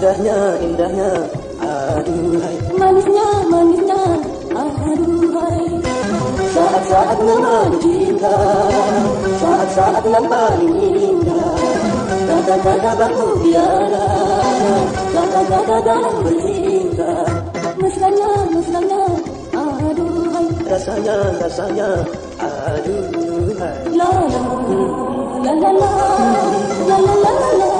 Indahnya, indahnya, aduhai. Manisnya, manisnya, aduhai. Saat-saat memandu cinta Saat-saat paling indah. Kata-kata baku biara. Kata-kata dalam bercinta Mesranya, mesranya, aduhai. Rasanya, rasanya, aduhai. La la la la la la la la la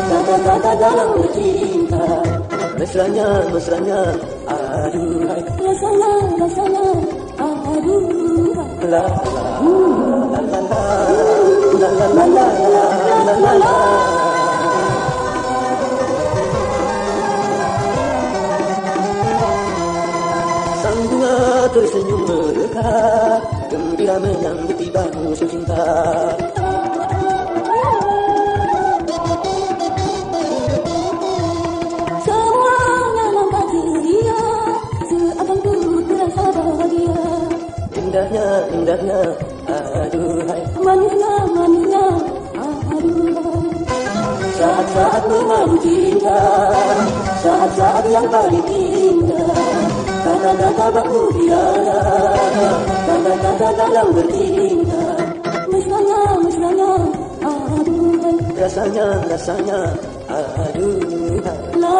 kata dalam cinta, Mesranya, mesranya, aduh. Rasanya, rasanya, aduh La, la, la, la, la, la, la, la, la, la, la, la, la, la, la. tersenyum melekat Gembira menyambut tiba musim cinta manisnya aduhai manisnya manisnya aduhai saat-saat memang cinta saat-saat yang paling indah kata-kata baku tiada kata-kata dalam berindah misalnya misalnya aduhai rasanya rasanya aduhai la.